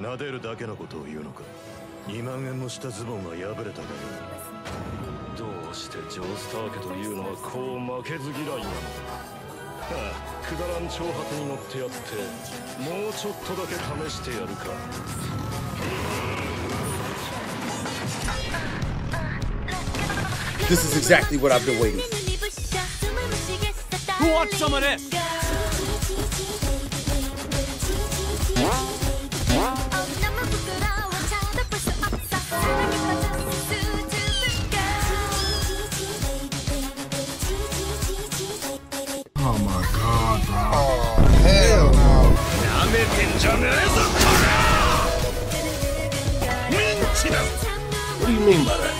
撫でるだけのことを言うのか。2万円もしたズボンが破れただよどうしてジョースター家というのはこう負けず嫌いなのだああくだらん挑発に乗ってやってもうちょっとだけ試してやるか。This is exactly what I've been waiting for. Who wants some of this? Oh my god, bro. Oh, hell no. なめてんじゃねえぞこらミンチだ What do you mean by that?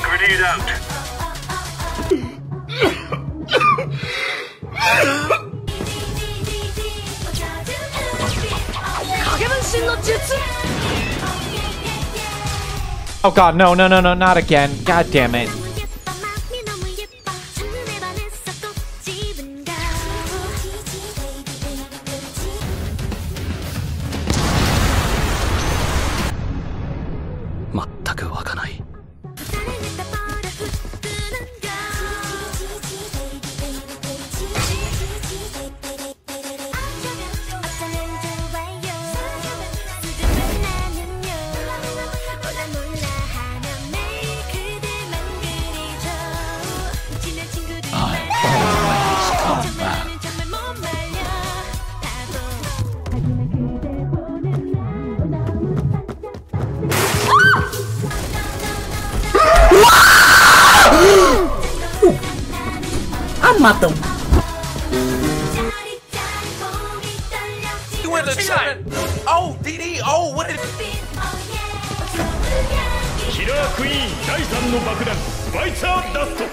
Grenade out Oh god, no, no, no, no, not again. God damn it. I'm not matam. Oh, DD, oh, what キライン第3の爆弾バイチャーダスト